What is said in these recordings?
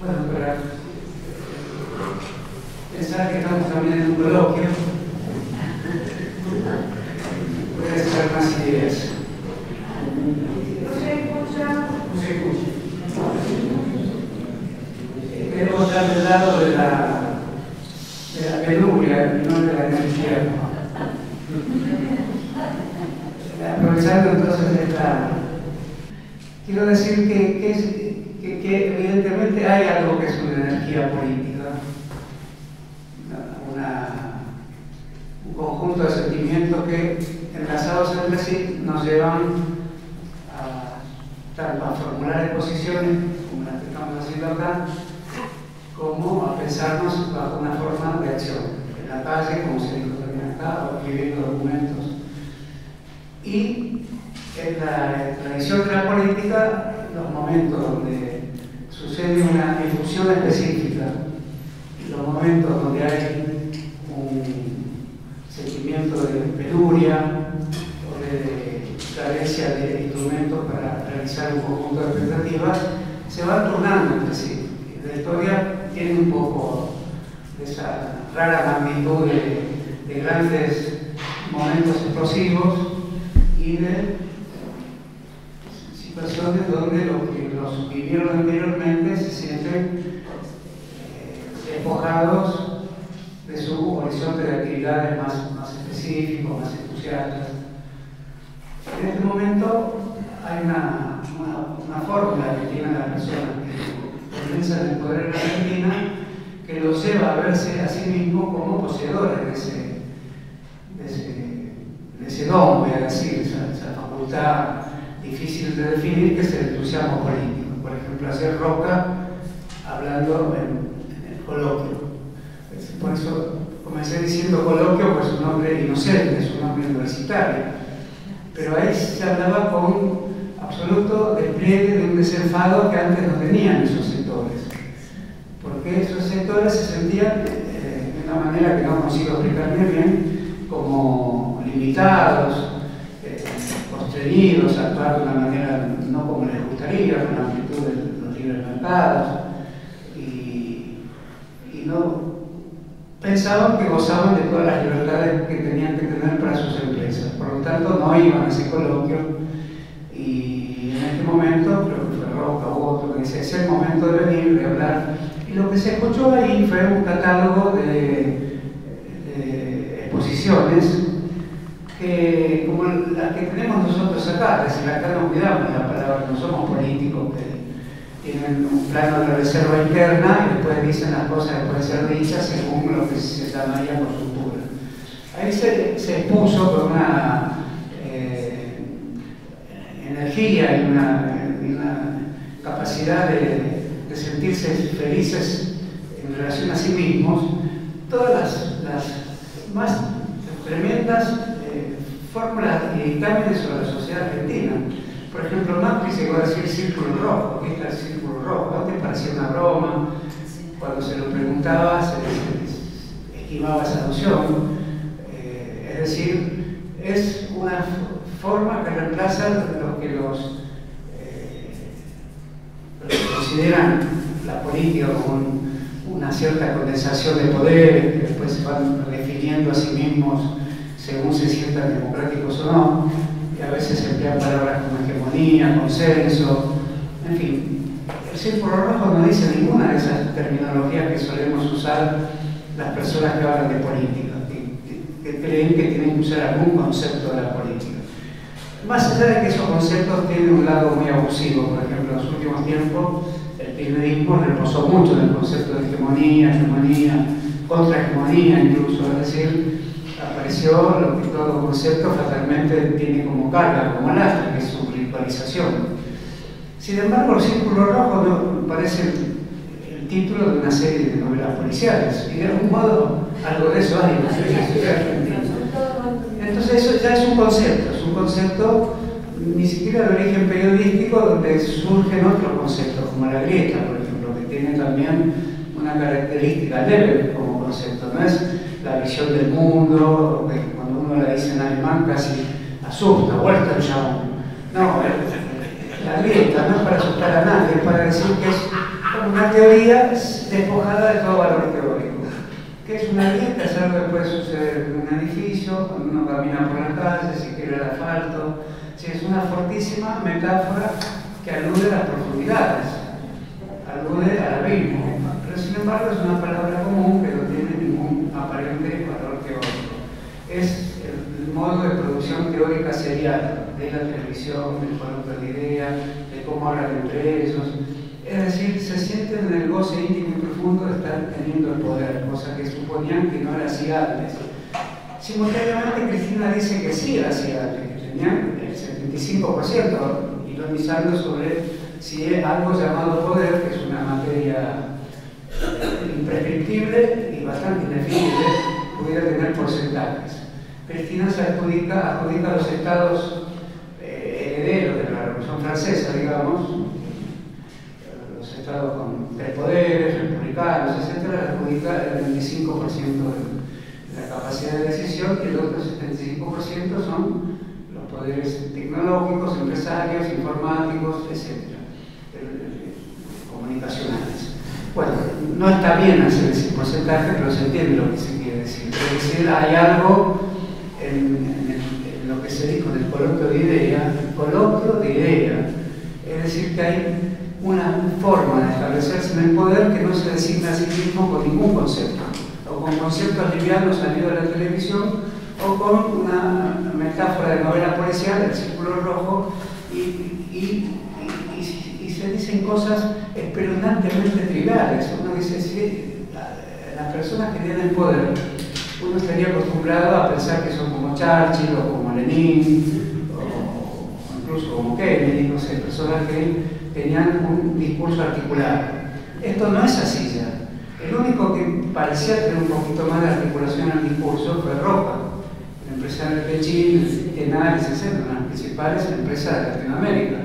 Bueno, para pensar que estamos también en un coloquio, puede ser más ideas. No se escucha. No se escucha. Queremos estar del lado de la, de la penuria y no de la energía. Aprovechando entonces esta... Quiero decir que, que, es, que, que evidentemente hay algo que es una energía una, un conjunto de sentimientos que enlazados entre sí nos llevan a, a formular exposiciones como las que estamos haciendo acá, como a pensarnos bajo una forma de acción, en la calle, como se dijo también acá, o escribiendo documentos. Y en la tradición de la política, los momentos donde sucede una difusión específica, los momentos donde hay un sentimiento de penuria o de carencia de instrumentos para realizar un conjunto de expectativas, se van turnando entre sí. La historia tiene un poco de esa rara magnitud de, de grandes momentos explosivos y de situaciones donde los que los vivieron anteriormente se sienten eh, despojados de su horizonte de actividades más, En este momento hay una, una, fórmula que tienen las personas que comienzan el poder en la Argentina que los lleva a verse a sí mismos como poseedores de ese, de ese, de ese don, voy a decir, esa, esa facultad difícil de definir, que es el entusiasmo político. Por ejemplo, hacer Roca hablando en, en el coloquio. Por eso comencé diciendo coloquio, pues un nombre inocente, es un nombre universitario. Pero ahí se hablaba con absoluto despliegue de un desenfado que antes no tenían esos sectores. Porque esos sectores se sentían, eh, de una manera que no consigo explicar bien, como limitados, constreñidos a actuar de una manera no como les gustaría, con la amplitud de los libres mercados, y no pensaban que gozaban de todas las libertades que tenían que tener para sus empresas. Por lo tanto, no iban a ese coloquio y en este momento, creo que fue Roca u otro que decía, es el momento de venir, de hablar. Y lo que se escuchó ahí fue un catálogo de, exposiciones que, como las que tenemos nosotros acá, es decir, acá no cuidamos la palabra, no somos políticos que tienen un plano de reserva interna y después dicen las cosas que pueden ser dichas según lo que se llamaría por cultura. Ahí se, se expuso con una eh, energía y una, capacidad de, sentirse felices en relación a sí mismos todas las, las más tremendas fórmulas y dictámenes sobre la sociedad argentina. Por ejemplo, Macri llegó a decir círculo rojo, ¿qué es el círculo rojo? Antes parecía una broma, cuando se lo preguntaba se, esquivaba esa noción. Eh, es decir, es una forma que reemplaza lo que los, eh, consideran la política como un, una cierta condensación de poderes que después se van redefiniendo a sí mismos según se sientan democráticos o no, que a veces se emplean palabras como consenso, en fin. El círculo rojo no dice ninguna de esas terminologías que solemos usar las personas que hablan de política, que, creen que tienen que usar algún concepto de la política. Más allá de que esos conceptos tienen un lado muy abusivo, por ejemplo, en los últimos tiempos el kirchnerismo reposó mucho en el concepto de hegemonía, hegemonía, contrahegemonía incluso, es decir, apareció lo que todo concepto fatalmente tiene como carga, como lastre, que es su Sin embargo, el Círculo Rojo no, parece el, el, título de una serie de novelas policiales, y de algún modo algo de eso hay en la sociedad. Entonces eso ya es un concepto, es un concepto ni siquiera de origen periodístico donde surgen otros conceptos, como la grieta, por ejemplo, que tiene también una característica leve como concepto, no es la visión del mundo, que cuando uno la dice en alemán casi asusta, Weltanschauung. No, la grieta no es para asustar a nadie, es para decir que es una teoría despojada de todo valor teórico, que es una grieta, es algo que puede suceder en un edificio, cuando uno camina por la calle, si quiere el asfalto, es una fortísima metáfora que alude a las profundidades, alude al abismo, pero sin embargo es una palabra común que no tiene ningún aparente valor teórico. Es el modo de producción teórica serial de la televisión, del producto de ideas, de cómo hablan entre ellos. Es decir, se sienten en el goce íntimo y profundo de estar teniendo el poder, cosa que suponían que no era así antes. Simultáneamente Cristina dice que sí era así antes, que tenían el 75%, ironizando sobre si es algo llamado poder, que es una materia imprescriptible y bastante indefinible, pudiera tener porcentajes. Cristina se adjudica, adjudica a los estados eh, herederos de la Revolución Francesa, digamos, los estados con tres poderes, republicanos, etc., adjudica el 25% de la capacidad de decisión y el otro 75% son los poderes tecnológicos, empresarios, informáticos, etc., comunicacionales. Bueno, no está bien hacer ese porcentaje, pero se entiende lo que se quiere decir. Es decir, hay algo en, lo que se dijo del coloquio de idea, coloquio de idea, es decir, que hay una forma de establecerse en el poder que no se designa a sí mismo con ningún concepto, o con conceptos livianos salidos de la televisión, o con una metáfora de novela policial, el círculo rojo, y, y, se dicen cosas espeluznantemente triviales. Uno dice, si las personas que tienen poder uno estaría acostumbrado a pensar que son como Churchill o como Lenin o, incluso como Kennedy, no sé, personas que tenían un discurso articulado. Esto no es así ya. El único que parecía tener un poquito más de articulación al discurso fue Roca, el empresario de Pechín, Tenaris, etc., una de las principales empresas de Latinoamérica,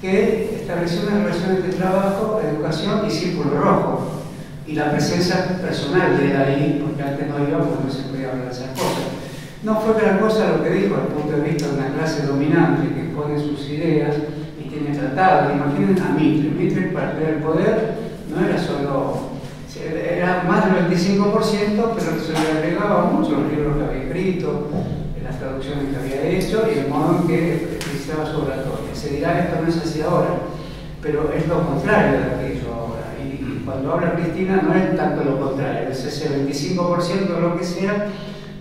que estableció unas relaciones de trabajo, educación y círculo rojo y la presencia personal de ahí, no iba porque no se podía hablar de esas cosas. No fue gran cosa lo que dijo desde el punto de vista de una clase dominante que expone sus ideas y tiene tratado. Imaginen a Mitre. Mitre para tener el poder no era solo, era más del 25%, pero se le agregaba mucho los libros que había escrito, las traducciones que había hecho y el modo en que utilizaba su oratoria. Se dirá esto no es así ahora, pero es lo contrario de aquello ahora cuando habla Cristina no es tanto lo contrario, es ese 25% de lo que sea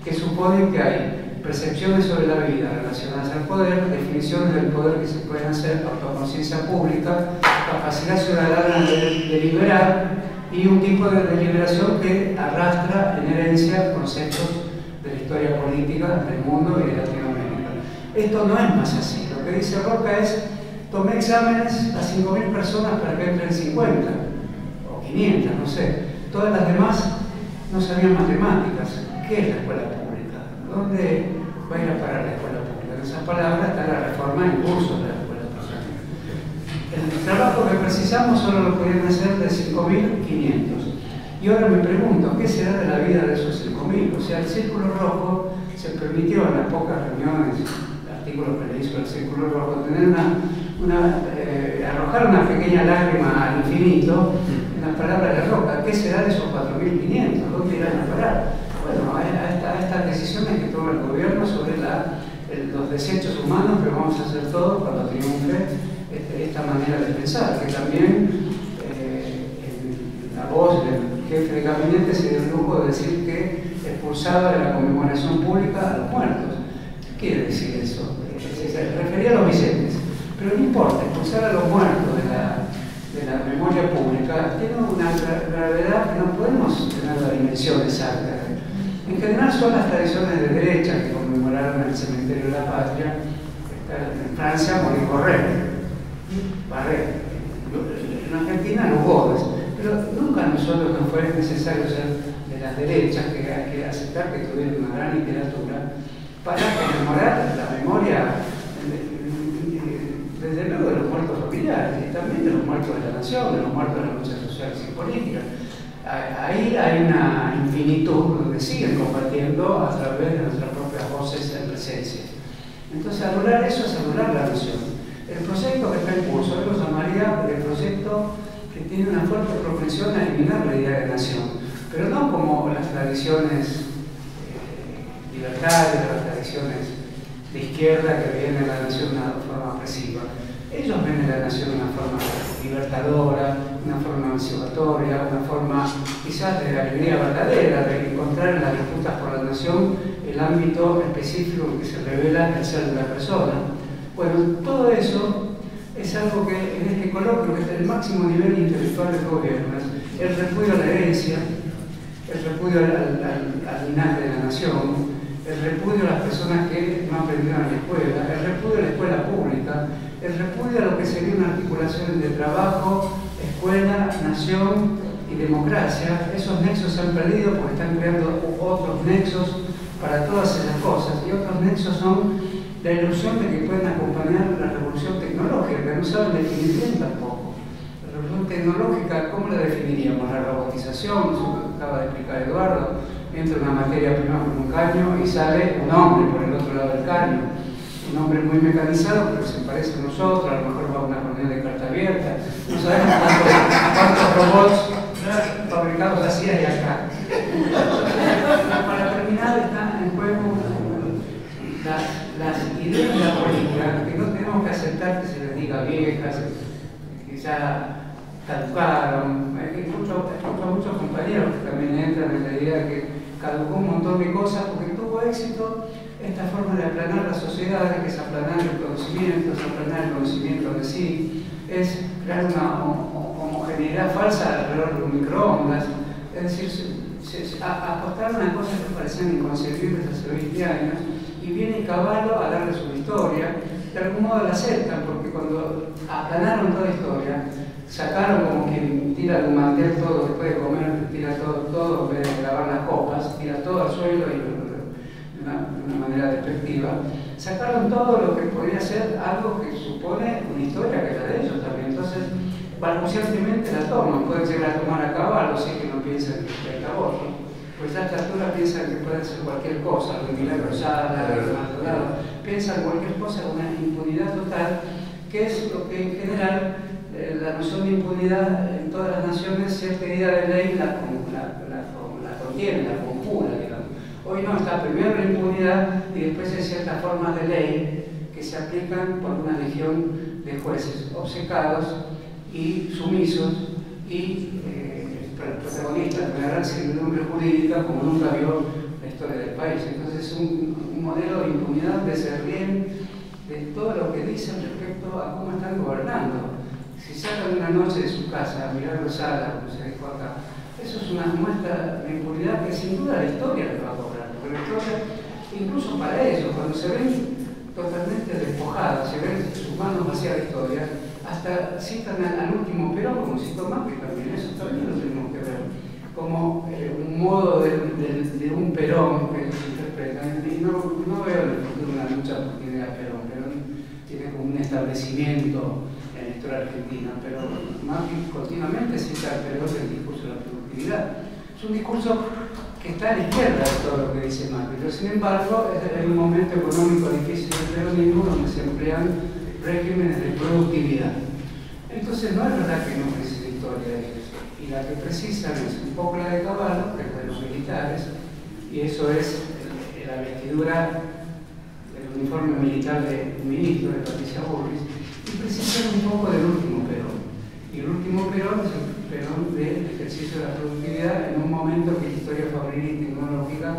que supone que hay percepciones sobre la vida relacionadas al poder, definiciones del poder que se pueden hacer, autoconciencia pública, capacidad ciudadana de deliberar y un tipo de deliberación que arrastra en herencia conceptos de la historia política del mundo y de Latinoamérica. Esto no es más así. Lo que dice Roca es, tomé exámenes a 5.000 personas para que entren 50 500, no sé. Todas las demás no sabían matemáticas. ¿Qué es la escuela pública? ¿Dónde va a ir a parar la escuela pública? En esas palabras está la reforma en curso de la escuela pública. El trabajo que precisamos solo lo podían hacer de 5.500. Y ahora me pregunto, ¿qué será de la vida de esos 5.000? O sea, el Círculo Rojo se permitió en las pocas reuniones, artículos que le hizo el Círculo Rojo, tener una, una eh, arrojar una pequeña lágrima al infinito las palabras de Roca, ¿qué será de esos 4.500? ¿Dónde irán a parar? Bueno, a, estas decisiones que toma el gobierno sobre los desechos humanos que vamos a hacer todos cuando triunfe este, esta manera de pensar, que también eh, la voz del jefe de gabinete se dio el lujo de decir que expulsaba de la conmemoración pública a los muertos. ¿Qué quiere decir eso? Se refería a los Vicentes, pero no importa, expulsar a los muertos de la la memoria pública tiene una gravedad que no podemos tener la dimensión exacta. En general son las tradiciones de derecha que conmemoraron el cementerio de la patria. En Francia morir Correr, Barré. En Argentina hubo, pero nunca nosotros nos fue necesario ser de las derechas, que que aceptar que tuvieron una gran literatura, para conmemorar la memoria desde luego de los muertos familiares y también de los muertos de la nación, de los muertos de las luchas sociales y políticas. Ahí hay una infinitud donde siguen compartiendo a través de nuestras propias voces en presencia. Entonces, anular eso es anular la nación. El proyecto que está en curso, yo lo llamaría el proyecto que tiene una fuerte propensión a eliminar la idea de nación, pero no como las tradiciones eh, libertarias, las tradiciones de izquierda que ven a la nación de forma opresiva. Ellos ven a la nación de una forma libertadora, una forma emancipatoria, una forma quizás de la alegría verdadera, de encontrar en las disputas por la nación el ámbito específico en que se revela el ser de la persona. Bueno, todo eso es algo que en este coloquio, que es el máximo nivel intelectual del gobierno, el repudio a la herencia, el repudio al, al linaje de la nación, el repudio a las personas que no aprendieron en la escuela, el repudio a la escuela pública, el repudio a lo que sería una articulación de trabajo, escuela, nación y democracia. Esos nexos se han perdido porque están creando otros nexos para todas esas cosas y otros nexos son la ilusión de que pueden acompañar la revolución tecnológica, que no saben definir bien tampoco. La revolución tecnológica, ¿cómo la definiríamos? La robotización, eso acaba de explicar Eduardo, entra una materia prima con un caño y sale un hombre por el otro lado del caño. Un hombre muy mecanizado, pero se parece a nosotros, a lo mejor va a una reunión de carta abierta. No sabemos cuántos, robots fabricados así hay acá. Para terminar, están en juego las, ideas de la política, que no tenemos que aceptar que se les diga viejas, que ya caducaron. Escucho, escucho a muchos compañeros que también entran en la idea de que caducó un montón de cosas porque tuvo éxito esta forma de aplanar la sociedad, que es aplanar el conocimiento, es aplanar el conocimiento de sí, es crear una homogeneidad falsa alrededor de un microondas, es decir, se, apostaron a cosas que parecían inconcebibles hace 20 años y viene Caballo a darle su historia, de algún modo la aceptan, porque cuando aplanaron toda la historia, sacaron como quien tira de un mantel todo después de comer, tira todo, todo en vez de lavar las copas, tira todo al suelo y de una, manera despectiva, sacaron todo lo que podría ser algo que supone una historia que es la de ellos también. Entonces, balbuciantemente la toman, pueden llegar a tomar a caballo, si que no piensan que hay aborto. Pues a esta altura piensan que puede ser cualquier cosa, lo de milagro Sala, piensan cualquier cosa, una impunidad total, que es lo que en general eh, la noción de impunidad en todas las naciones, cierta idea de ley la, la, contiene, la conjura, digamos. Hoy no está primero la impunidad y después hay ciertas formas de ley que se aplican por una legión de jueces obcecados y sumisos y eh, protagonistas de una gran servidumbre jurídica como nunca vio la historia del país. Entonces es un, modelo de impunidad de ser bien de todo lo que dicen respecto a cómo están gobernando si salen una noche de su casa a mirar los alas, como se dijo acá, eso es una muestra de impunidad que sin duda la historia le Porque la historia, incluso para ellos, cuando se ven totalmente despojados, se ven sus manos vacías de historia, hasta citan al, último pero como citó que también, eso también lo tenemos que ver, como eh, un modo de, un Perón que ellos interpretan. Y no, no veo en el futuro una lucha por tiene a Perón, Perón tiene como un establecimiento argentina, pero Macri continuamente cita alrededor del discurso de la productividad. Es un discurso está a la izquierda de todo lo que dice Macri, pero sin embargo es un momento económico difícil del peronismo donde se emplean regímenes de productividad. Entonces no es verdad que no precisa historia de eso. Y la que precisan es un poco la de Caballo, que es de los militares, y eso es la vestidura del uniforme militar del ministro de Patricia Burris, y precisar un poco del último Perón. Y el último Perón es el del ejercicio de la productividad en un momento que la historia fabril y tecnológica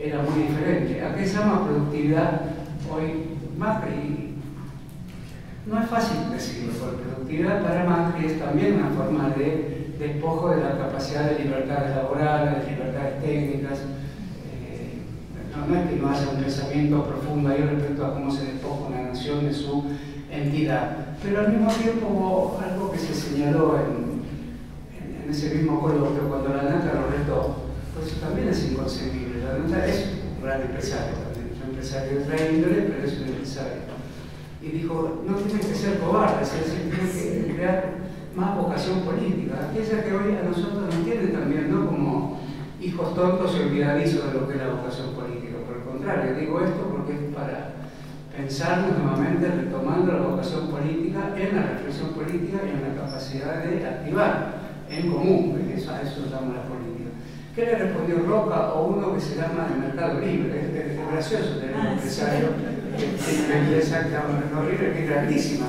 era muy diferente. ¿A qué se llama productividad hoy Macri? No es fácil decirlo, porque productividad para Macri es también una forma de despojo de la capacidad de libertades laborales, de libertades técnicas. Eh, no, es que no haya un pensamiento profundo ahí respecto a cómo se despoja una nación de su entidad. Pero al mismo tiempo hubo algo que se señaló en, ese mismo coloquio cuando la nata lo retó, pues eso también es inconcebible. La nata es un gran empresario también, es un empresario de otra índole, pero es un empresario. Y dijo, no tienen que ser cobardes, es decir, tienen que crear más vocación política, aquella que hoy a nosotros nos tiene también, no como hijos tontos y olvidadizos de lo que es la vocación política. Por el contrario, digo esto porque es para pensarnos nuevamente retomando la vocación política en la reflexión política y en la capacidad de activar en común, eso, a eso llama la política. ¿Qué le respondió Roca o uno que se llama el mercado libre? Es, gracioso tener un empresario que tiene una empresa que es grandísima,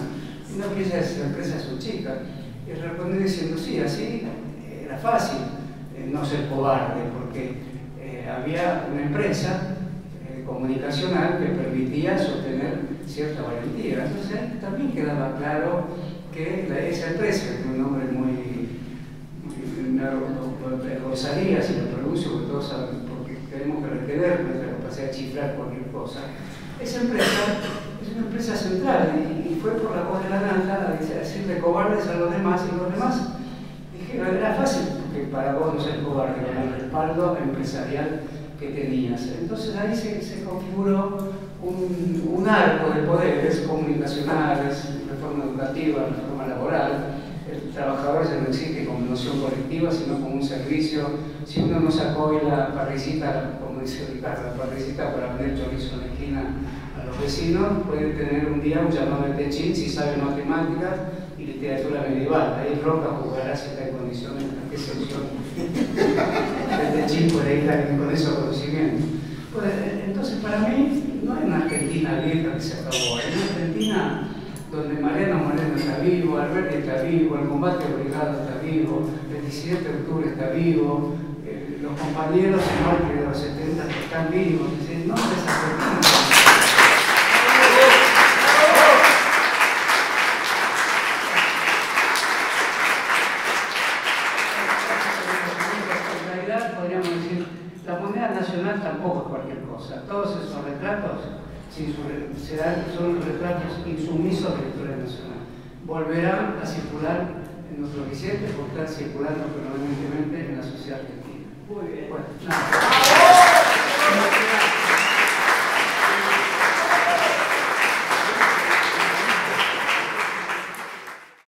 no que esa empresa es su chica. Y respondió diciendo, sí, así era fácil eh, no ser cobarde, porque eh, había una empresa eh, comunicacional que permitía sostener cierta valentía. Entonces también quedaba claro que esa empresa, que es un nombre muy, muy gozaría si lo pronuncio, porque todos saben, porque tenemos que retener nuestra capacidad de chiflar cualquier cosa. Esa empresa es una empresa central y, fue por la voz de la nata a decirle cobardes a los demás y los demás. Dije, era fácil, porque para vos no ser cobarde, con el respaldo empresarial que tenías. Entonces ahí se, se configuró un, arco de poderes comunicacionales, reforma educativa, reforma laboral. El trabajador ya no existe como noción colectiva, sino como un servicio. Si uno no sacó hoy la parricita, como dice Ricardo, la parricita para vender chorizo en la esquina a los vecinos, puede tener un día un llamado de Techín si sabe matemáticas y literatura medieval. Ahí Roca jugará si está en condiciones, a qué de Techín puede ir con esos conocimientos. Pues, entonces, para mí, no hay una Argentina vieja que se acabó, hay una Argentina donde Mariano Moreno está vivo, Alberti está vivo, el combate obligado está vivo, el 17 de octubre está vivo, eh, los compañeros en de los 70 están vivos, es no es Argentina. todos esos retratos son retratos insumisos de la historia nacional. Volverán a circular en nuestro vicente porque están circulando permanentemente en la sociedad argentina. Muy bien.